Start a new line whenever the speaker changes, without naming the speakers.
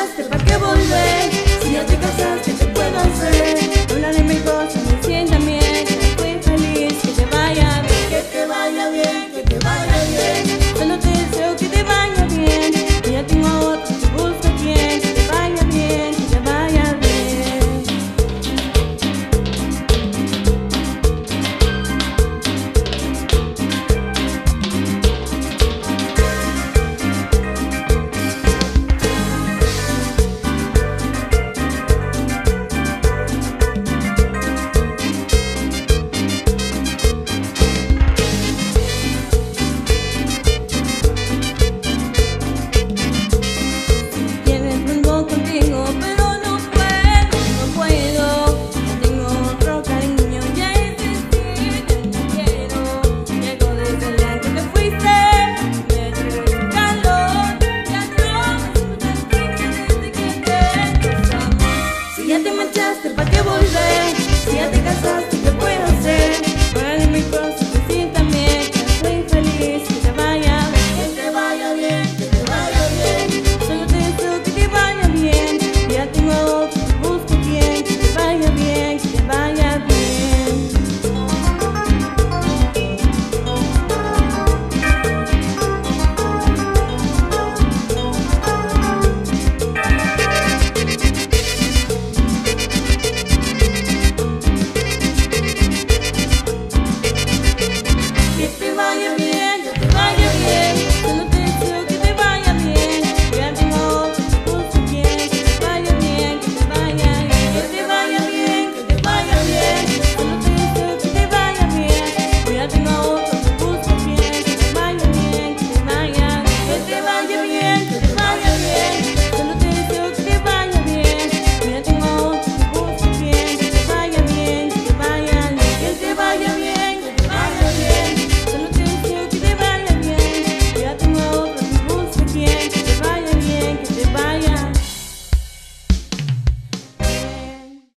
soñaste, ¿para qué volver? Si ya te casaste, te puedo hacer.